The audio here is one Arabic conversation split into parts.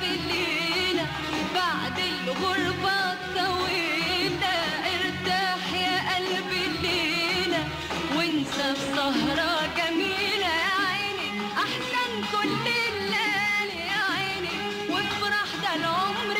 بالليلة بعد الغربة الطويلة ارتاح يا قلبي الليلة وانسى السهرة جميلة. يا عيني أحسن كل الليالي يا عيني. وافرح ده العمر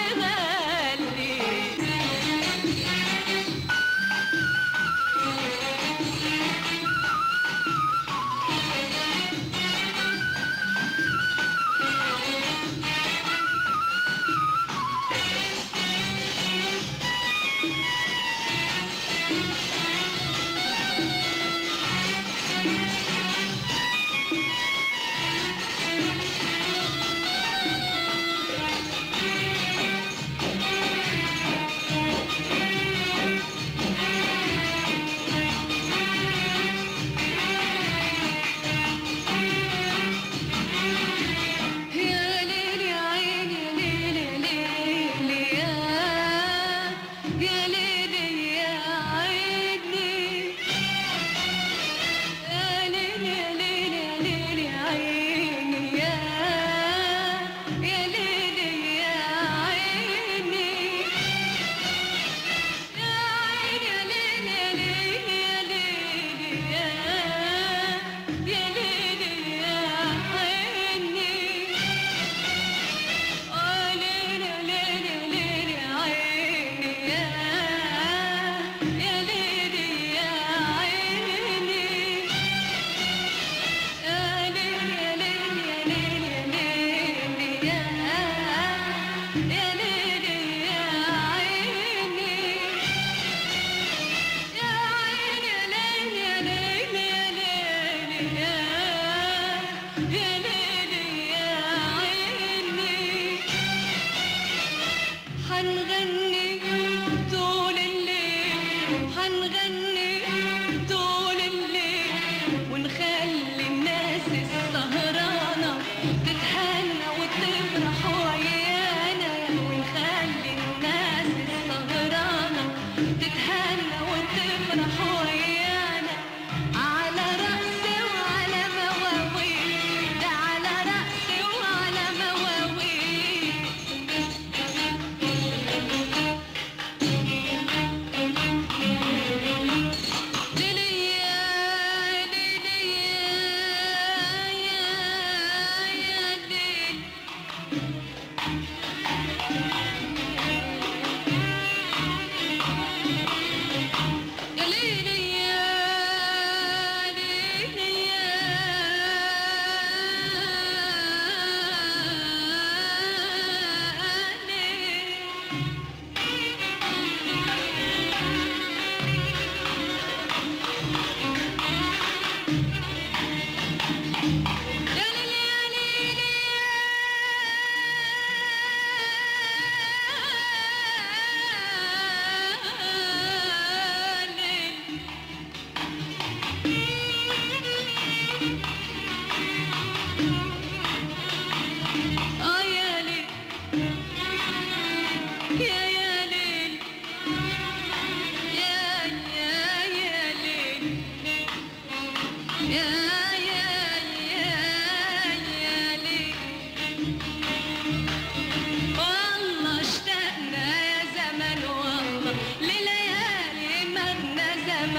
يا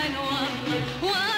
I know.